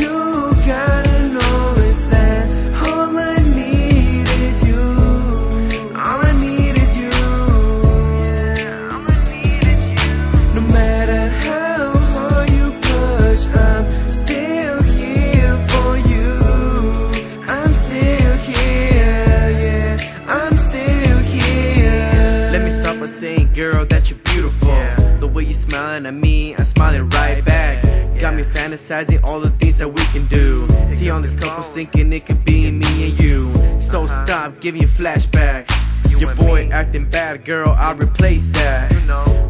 you. Got me fantasizing all the things that we can do. See on this couple thinking it could be me and you. So stop giving you flashbacks. Your boy acting bad, girl, I'll replace that.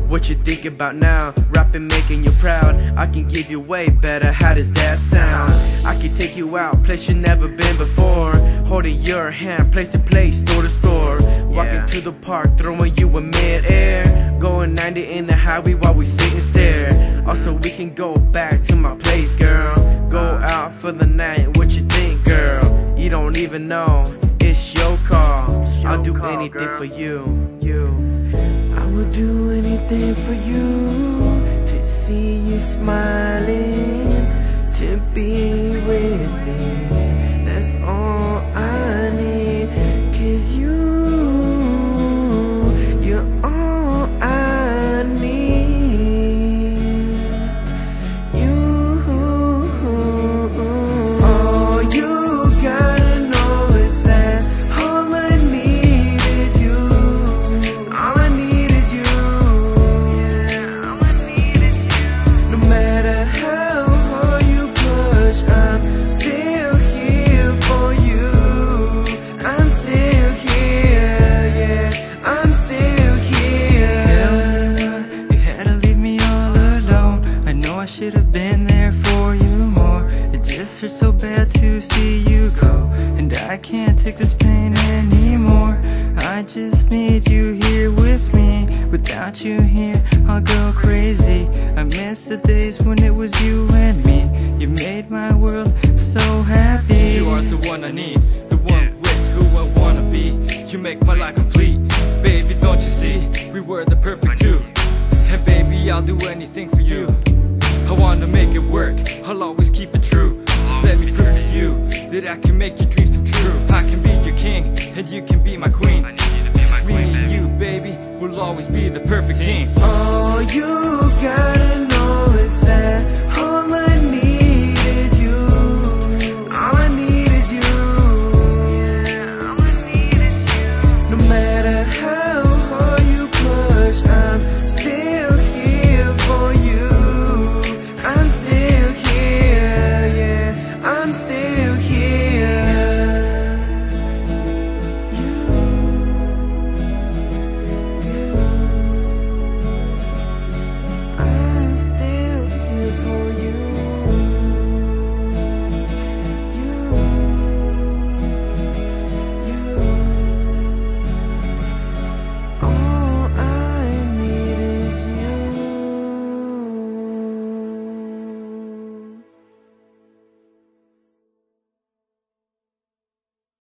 What you think about now? Rapping making you proud. I can give you way better. How does that sound? I can take you out, place you never been before. Holding your hand, place to place, store to store. Walking to the park, throwing you in midair. Going 90 in the highway while we sit and stare. Also, we can go back to my place, girl. Go uh. out for the night. What you think, girl? You don't even know. It's your call. I'll do anything for you. You. I would do anything for you to see you smiling, to be with me. That's all I should have been there for you more. It just hurts so bad to see you go. And I can't take this pain anymore. I just need you here with me. Without you here, I'll go crazy. I miss the days when it was you and me. You made my world so happy. You are the one I need, always be the perfect team. All you